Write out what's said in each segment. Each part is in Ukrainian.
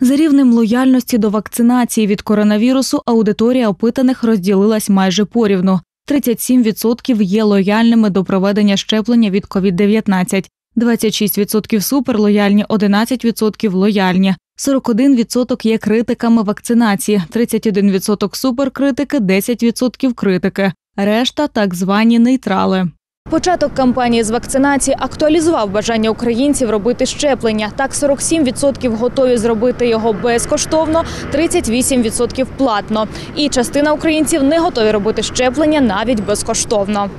За рівнем лояльності до вакцинації від коронавірусу аудиторія опитаних розділилась майже порівну. 37% є лояльними до проведення щеплення від COVID-19, 26% суперлояльні, 11% лояльні. 41% є критиками вакцинації, 31% суперкритики, 10% критики. Решта так звані нейтрали. Початок кампанії з вакцинації актуалізував бажання українців робити щеплення. Так, 47% готові зробити його безкоштовно, 38% платно. І частина українців не готові робити щеплення навіть безкоштовно.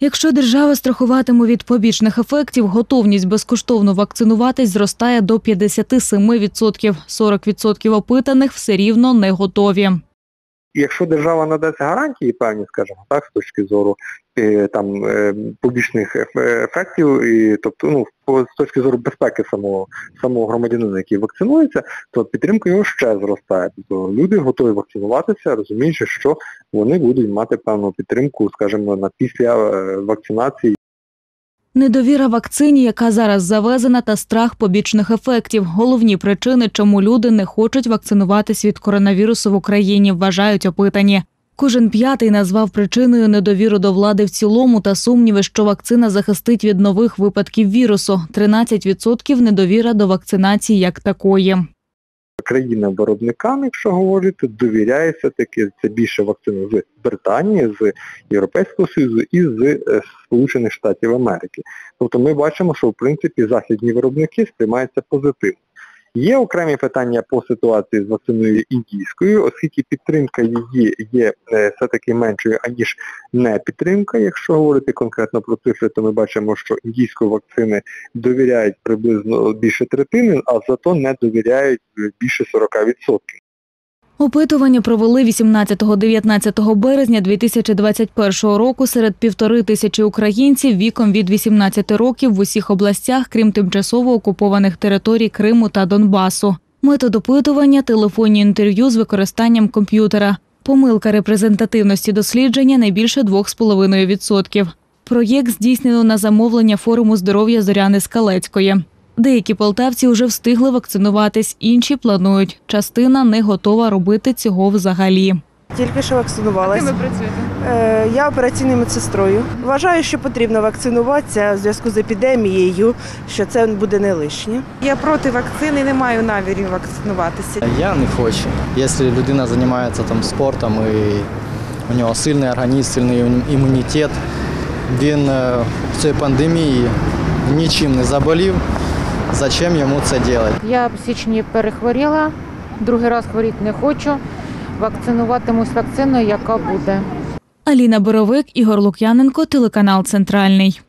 Якщо держава страхуватиме від побічних ефектів, готовність безкоштовно вакцинуватись зростає до 57%. 40% опитаних все рівно не готові. Якщо держава надасть гарантії певні, скажімо так, з точки зору е, там е, побічних ефектів, і тобто ну з точки зору безпеки самого самого громадянина, який вакцинується, то підтримка його ще зростає. Тобто люди готові вакцинуватися, розуміючи, що вони будуть мати певну підтримку, скажімо, на після е, вакцинації. Недовіра вакцині, яка зараз завезена, та страх побічних ефектів головні причини, чому люди не хочуть вакцинуватись від коронавірусу в Україні, вважають опитані. Кожен п'ятий назвав причиною недовіру до влади в цілому та сумніви, що вакцина захистить від нових випадків вірусу. 13% недовіра до вакцинації як такої. Країнам-виробникам, якщо говорити, довіряється таки це більше вакцин з Британії, з Європейського Союзу і з е, Сполучених Штатів Америки. Тобто ми бачимо, що в принципі західні виробники сприймаються позитивно. Є окремі питання по ситуації з вакциною індійською, оскільки підтримка її є е, все-таки меншою, аніж не підтримка. Якщо говорити конкретно про цифри, то ми бачимо, що індійської вакцини довіряють приблизно більше третини, а зато не довіряють е, більше 40%. Опитування провели 18-19 березня 2021 року серед півтори тисячі українців віком від 18 років в усіх областях, крім тимчасово окупованих територій Криму та Донбасу. Метод опитування – телефонні інтерв'ю з використанням комп'ютера. Помилка репрезентативності дослідження не більше 2,5%. Проєкт здійснено на замовлення форуму здоров'я Зоряни Скалецької. Деякі полтавці вже встигли вакцинуватись, інші планують. Частина не готова робити цього взагалі. Тільки що вакцинувалася. Ким ви працюєте? Е, Я операційною медсестрою. Вважаю, що потрібно вакцинуватися в зв'язку з епідемією, що це буде не лишнє. Я проти вакцини, не маю намірів вакцинуватися. Я не хочу. Якщо людина займається там спортом і у нього сильний організм, сильний імунітет, він е, в цій пандемії нічим не заболів, зачем йому це делать. Я в січні перехворіла, другий раз хворіти не хочу. Вакцинуватимусь вакциною, яка буде. Аліна Боровик, Ігор Лук'яненко, телеканал Центральний.